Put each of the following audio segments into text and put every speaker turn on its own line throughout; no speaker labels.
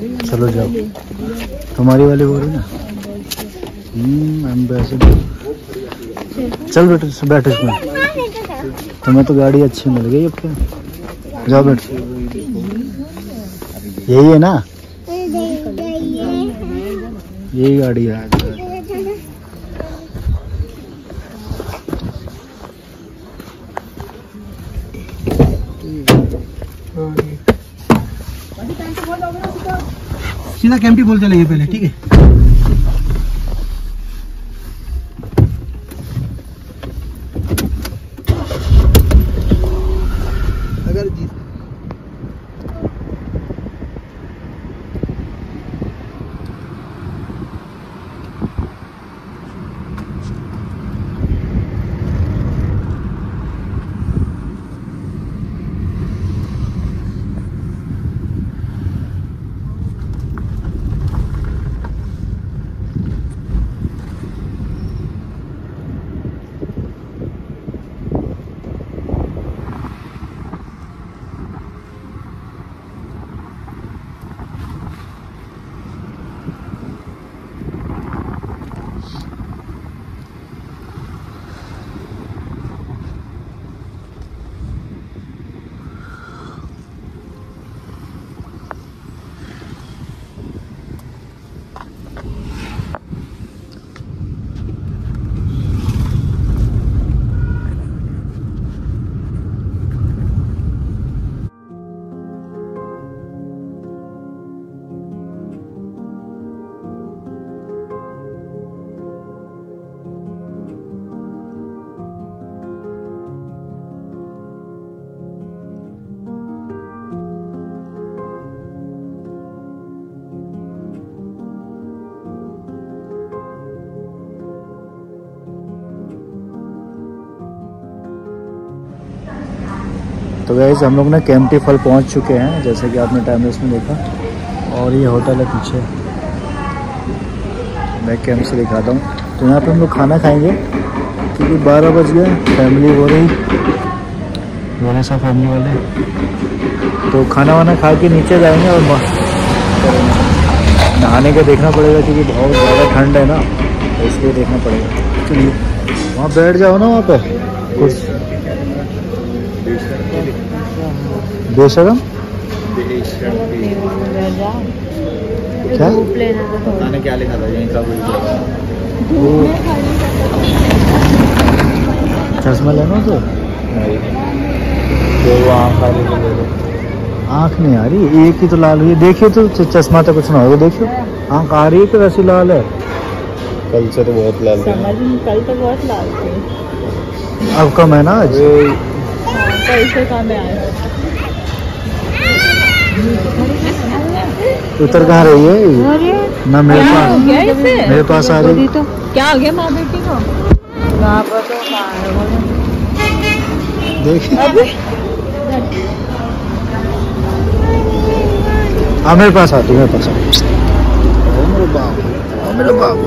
चलो जाओ। तुम्हारी वाली बोल रही ना? हम्म चल बेटे बैठ इसमें। तुम्हें तो गाड़ी अच्छी मिल गई अब क्या जाओ बैठ। यही है ना? यही गाड़ी है।
सीधा कैंपी बोलते चलेंगे पहले ठीक है?
तो गैस हम लोग ना कैंपटी फल पहुँच चुके हैं जैसे कि आपने टाइम में देखा। और ये होटल है पीछे। मैं कैंप से दिखाता हूँ। तो यहाँ पे हम लोग खाना खाएँगे क्योंकि बारह बज गए फैमिली हो रही। बोले सब फैमिली वाले। तो खाना वाना खा के नीचे जाएँगे और नहाने का देखना पड़ेगा क्योंकि बहुत ज़्यादा ठंड है ना तो इसलिए देखना पड़ेगा। चलिए वहाँ बैठ जाओ ना वहाँ पर कुछ बेशरम? क्या?
मैंने क्या लिखा था यहीं का
चश्मा लेना तो?
वो आँख वाले को ले लो
आँख नहीं आ रही एक ही तो लाल हुई है। देखिए तो चश्मा तो कुछ ना होगा देखियो आँख आ रही है कि वैसी लाल है?
कल से तो बहुत लाल
समझ कल तो बहुत लाल थे।
अब कम है ना आज? उतर कहाँ रही है? ये? ना मेरे पास। मेरे पास आ रही।
तो क्या हो गया माँ बेटी को? तो
देखिए हाँ मेरे पास आती मेरे पास आती। मेरे बाबू मेरे बाबू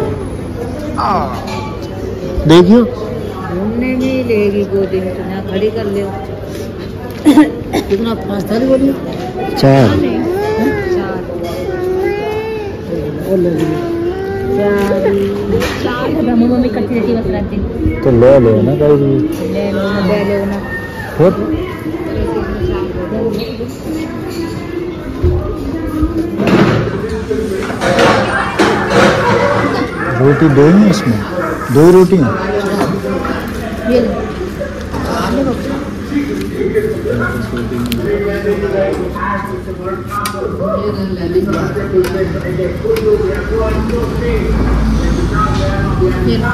देखियो।
घूमने में ही लेगी गोदी में तो ना खड़ी कर ले कितना पाँच
चार।
रहती
तो ले लो ना
ले लो ना। ले लो ना।
खुद? रोटी दो ही इसमें? दो ही रोटी हैं?
ये लो ये लो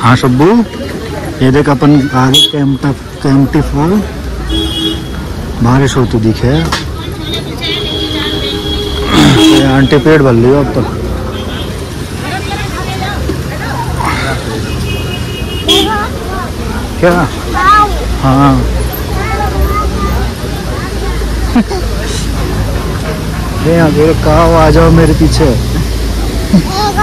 हाँ शब्बू। ये देख अपन आगे कैंपटा कैंपटी फॉल बारिश होती दिखे। आंटी पेट भर लियो अब तो। क्या? हाँ। यहाँ आ जाओ मेरे पीछे।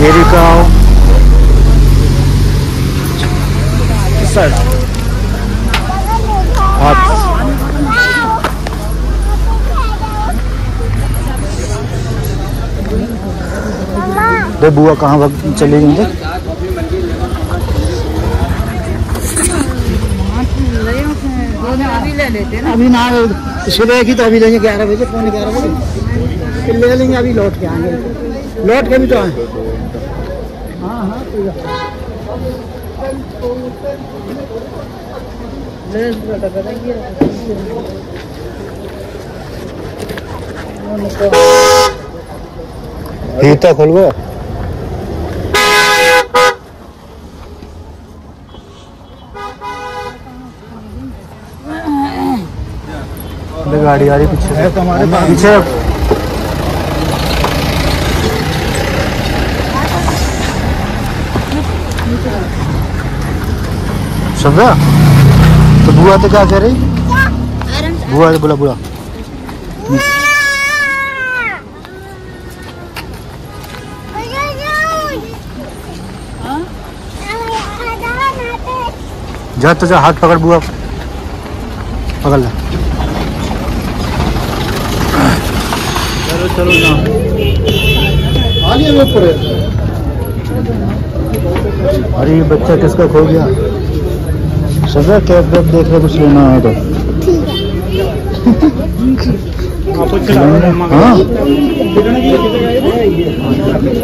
मेरी काओ सर हाथ दे बुआ कहाँ भाग चली देख
अभी ना,
सुबह की तो अभी लेंगे ग्यारह बजे, पौने ग्यारह बजे। ले लेंगे, अभी लौट के आएँगे। लौट के भी तो आए। हाँ हाँ।
फीता खोल गया गाड़ी आ रही पीछे
तो।
पीछे। समझा तो बुआ तो क्या कह रही बुआ तो बोला बुआ जा तो जा हाथ पकड़ बुआ पकड़ ले
चलो चलो ना
अरे ये बच्चा किसका खो गया सजा कैब वैब देख रहे कुछ लेना है तो। हाँ।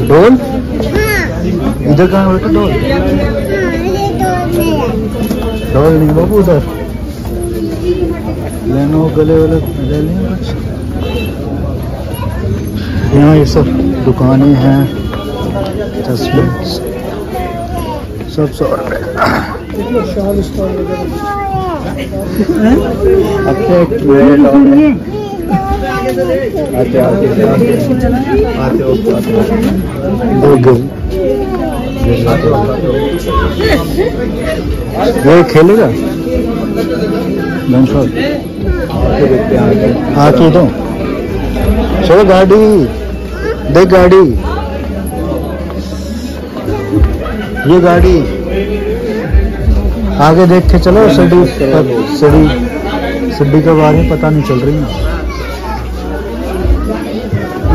डोल इधर कहाँ बेटा डोल डोल नहीं बाबू उधर। लेना हो गले वाले ले लेंगे कुछ। यहाँ ये सब दुकानें हैं चश्मे सब सौ रुपये
अच्छा है। हो हो
ये खेलेगा
हैं
आके चलो गाड़ी देख गाड़ी ये गाड़ी आगे देख के चलो सीढ़ी सीढ़ी सीढ़ी के बारे में पता नहीं चल रही ना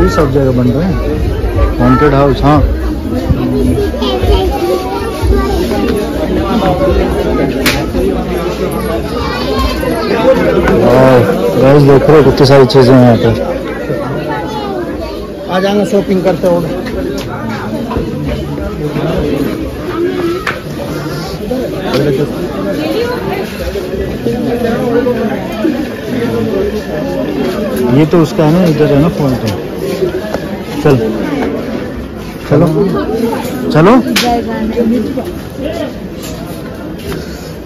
ये सब जगह बन रहे हैं। हॉन्टेड हाउस हाँ। देख रहे हो कितनी सारी चीज़ें हैं यहाँ पर
आ जाना शॉपिंग करते हो
ये तो उसका है ना, इधर है ना फ़ोन तो। चल। चलो। चलो।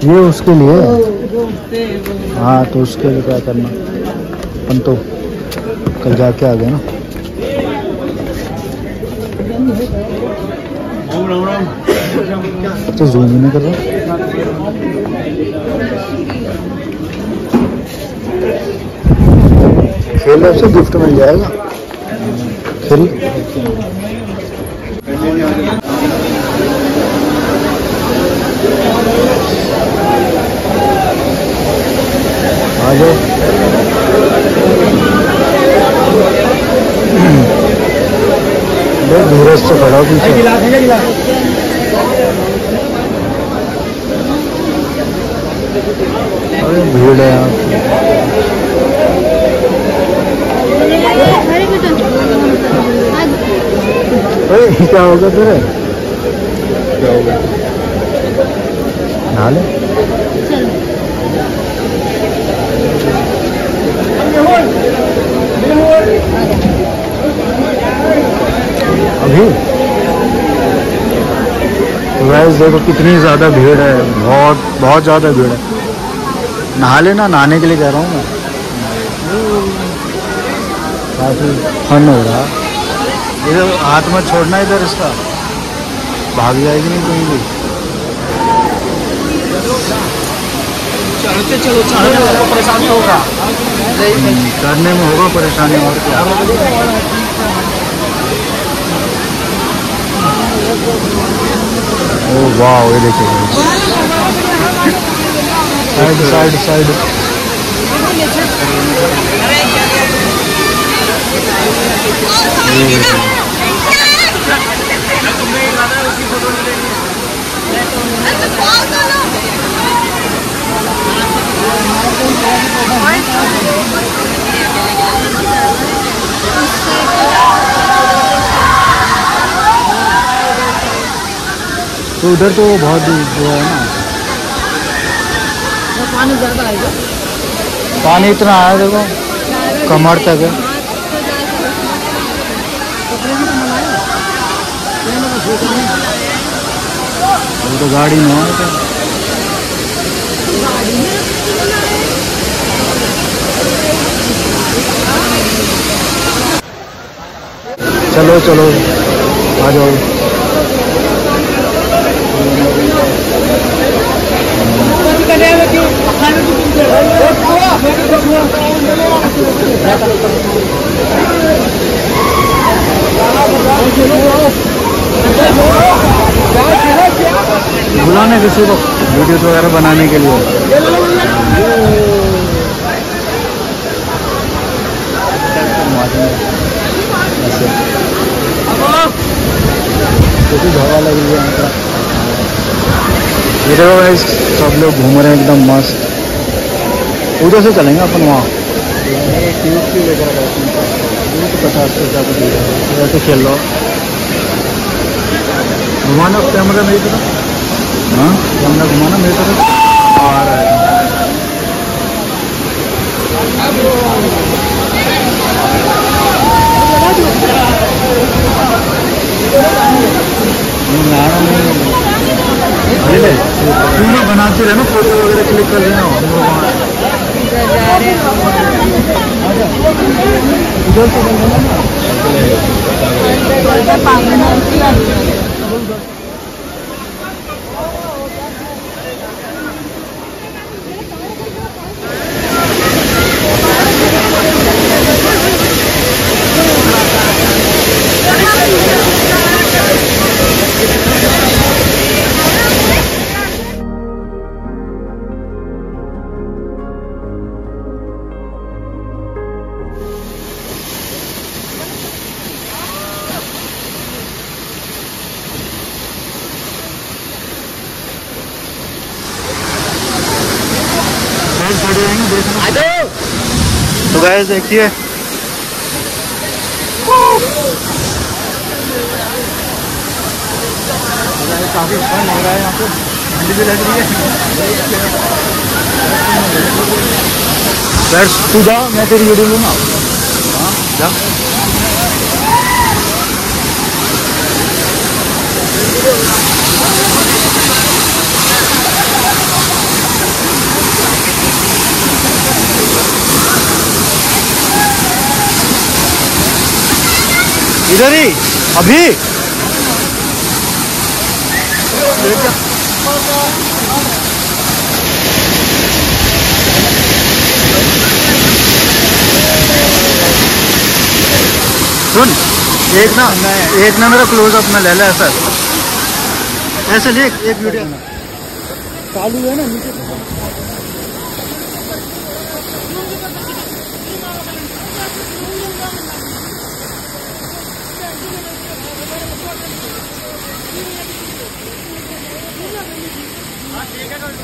ये उसके लिए। हाँ तो उसके लिए क्या करना। हम तो कल जाके आ गए ना। तो जूम नहीं कर रहा। खेल से गिफ्ट मिल जाएगा। खेल। आ जाओ बहुत धीरज से खड़ा हो पीछे
गिलास है गिलास
अरे भीड़ है यहाँ पे। होगा तेरे
क्या होगा
नहा ले अभी वैसे देखो कितनी ज़्यादा भीड़ है बहुत बहुत ज़्यादा भीड़ है। नहा लेना नहाने के लिए कह रहा हूँ मैं। काफ़ी फन हो रहा। है इधर हाथ में छोड़ना इधर इसका। भाग जाएगी नहीं कहीं भी।
चढ़ते चलो चढ़ने वाला परेशानी होगा।
चढ़ने में होगा परेशानी और क्या। ओ वाह ये देखिए। Side side side. तो उधर तो बहुत दूर जो है ना।
पानी ज़्यादा आएगा
पानी इतना आया देखो कमर तक है। वो तो गाड़ी में चलो चलो आ जाओ। वगैरह बनाने के लिए। क्योंकि हवा लग रही है ये देखो भाई सब लोग घूम रहे हैं एकदम मस्त। उधर से चलेंगे अपन वहाँ। पचास रुपया को दे रहा है। ऐसे खेल लो घुमाना कैमरा मेरी तरफ़ हाँ? घुमाना मेरी तरफ़ आ रहा है नहीं, बनाते रहना फ़ोटो वगैरह क्लिक कर देना हम लोग वहाँ।
जा
से गाइस देखिए। काफ़ी फन हो रहा है यहाँ पे। ठंडी भी लग रही है। तू जा मैं तेरी वीडियो लूँगा। हाँ जा। इधर ही, अभी। सुन, एक ना एक ना मेरा क्लोज अप में ले ले ऐसा। ऐसे ले एक वीडियो चालू है ना, नीचे। あ正解かも。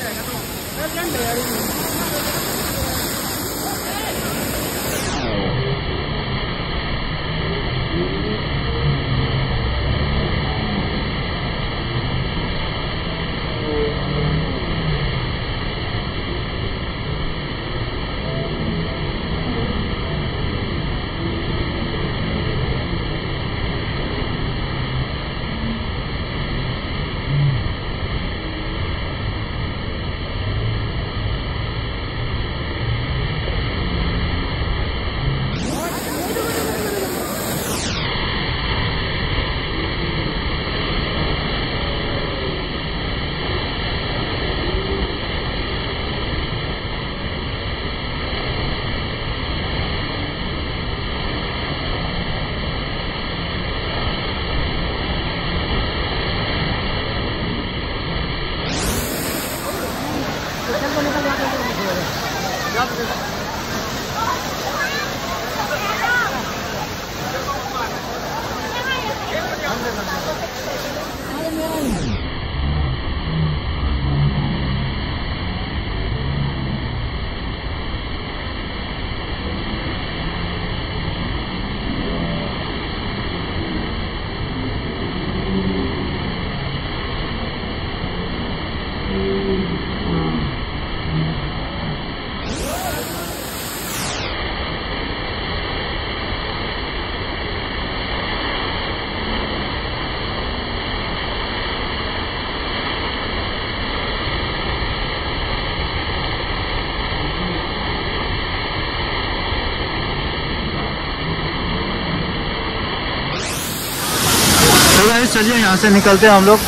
चलिए, यहाँ से निकलते हैं हम लोग।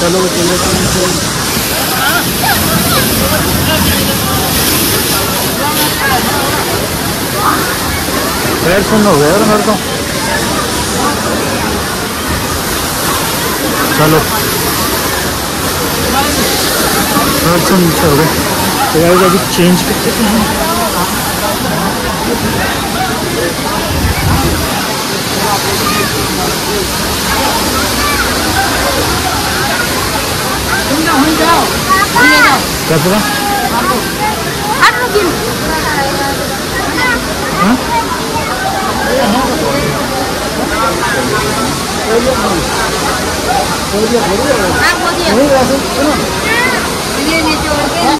चलो चलो पैर सुन हो गया चलो। पैर सुन हो गए अभी चेंज करते हैं। क्या पूरा हाँ?
नहीं वैसे सुनो